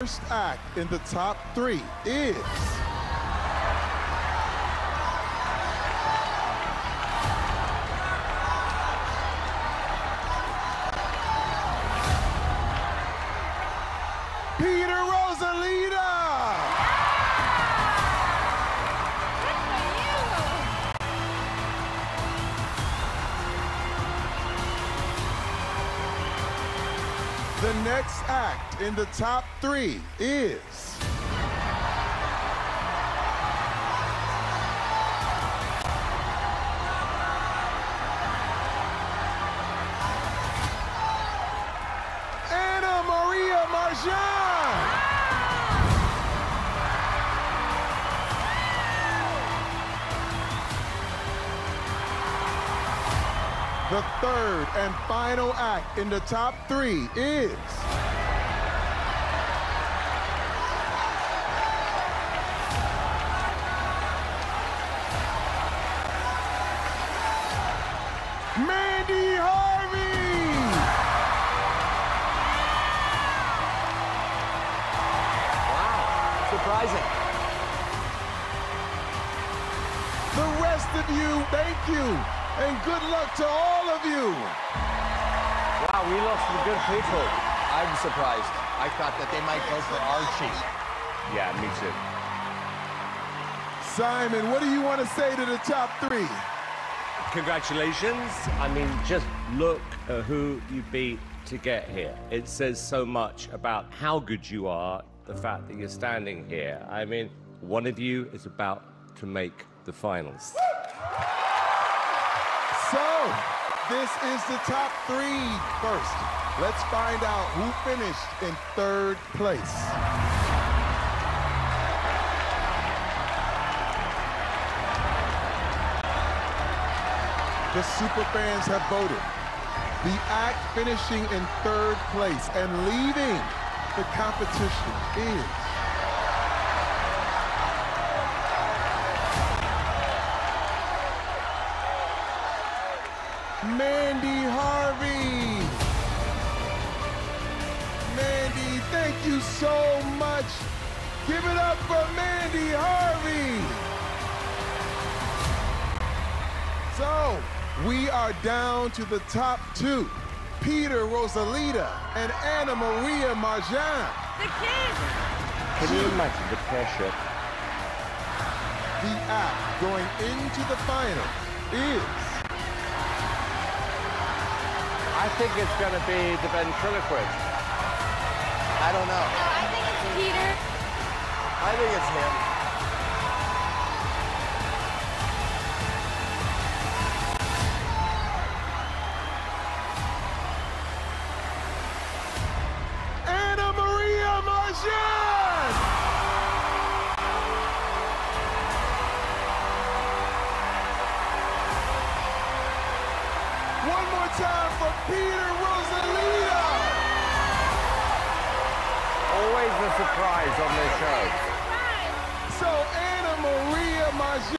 first act in the top three is. The next act in the top three is. The third and final act in the top three is. Mandy Harvey! Wow, Surprising. The rest of you, thank you, and good luck to all of you. Wow, we lost some good people. I'm surprised. I thought that they might go for Archie. Yeah, me too. Simon, what do you want to say to the top three? Congratulations. I mean, just look at who you beat to get here. It says so much about how good you are, the fact that you're standing here. I mean, one of you is about to make the finals. This is the top three first. Let's find out who finished in third place. The superfans have voted. The act finishing in third place and leaving the competition is. Mandy Harvey. Mandy, thank you so much. Give it up for Mandy Harvey. So, we are down to the top two. Peter Rosalita and Ana-Maria Margean. The kids! Can you imagine the pressure? The act going into the final is I think it's going to be the ventriloquist. I don't know. No, I think it's Peter. I think it's him. One more time for Peter Rosalita. Always a surprise on this show. So Anna Maria Maggi.